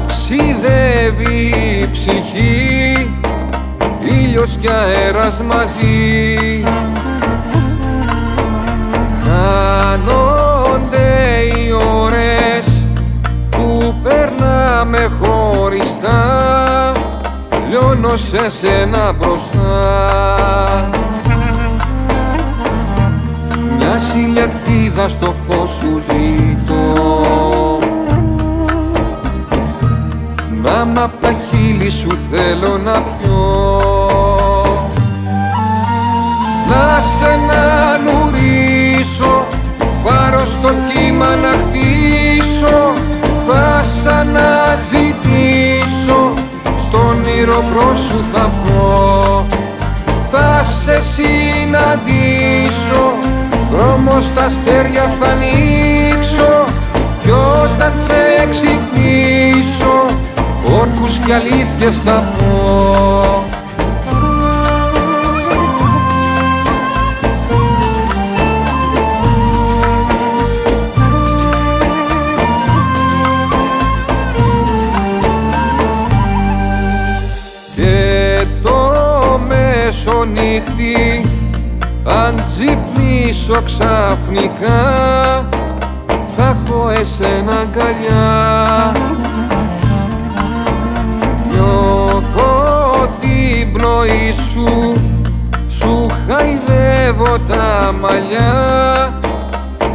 ταξιδεύει η ψυχή. Ήλιος και αέρας μαζί. Χάνονται οι ώρες που περνάμε χωριστά. Λιώνω σε σένα μπροστά. Μια συλλεκτίδα στο φως σου Μάμα απ' τα χείλη σου θέλω να πιω. Να σε να νουρίσω Φάρο στο κύμα να χτίσω. Θα σ' αναζητήσω Στον ήρω πρόσου θα βγω Θα σε συναντήσω Δρόμο στα αστέρια θα ανοίξω. Κι όταν σε ξυπνήσω όρκους και αλήθειες θα πω. Και το μεσονύχτη αν ξυπνήσω ξαφνικά θα έχω εσένα αγκαλιά χαϊδεύω τα μαλλιά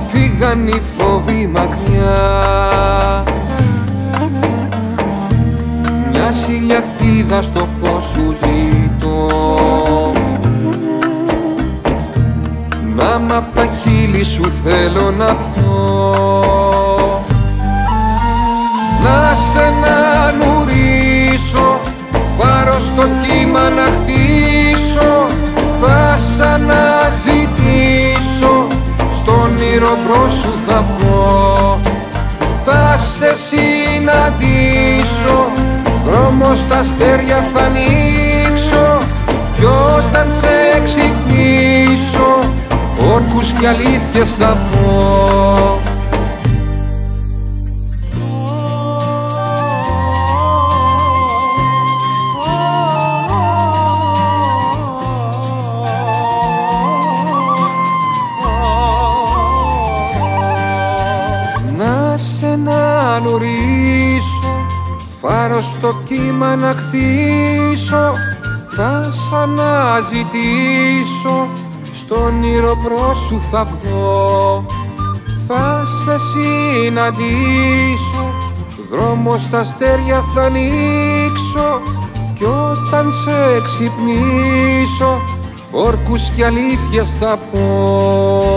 Φύγαν οι φόβοι μακριά. Μια σιλιακτίδα στο φως σου ζητώ. Να απ' τα χείλη σου θέλω να πιω. Να σε να νουρίσω φάρο στο κύμα να χτίσω στον ήρω πρόσου θα βγω θα σε συναντήσω δρόμο στα αστέρια θα ανοίξω. Κι όταν σε ξυπνήσω όρκους και αλήθειες θα πω Φάρο στο κύμα να χτίσω Θα σ' αναζητήσω. Στον ήρω πρόσου θα βγω Θα σε συναντήσω. Δρόμο στα αστέρια θα ανοίξω Κι όταν σε ξυπνήσω Όρκους και αλήθειες θα πω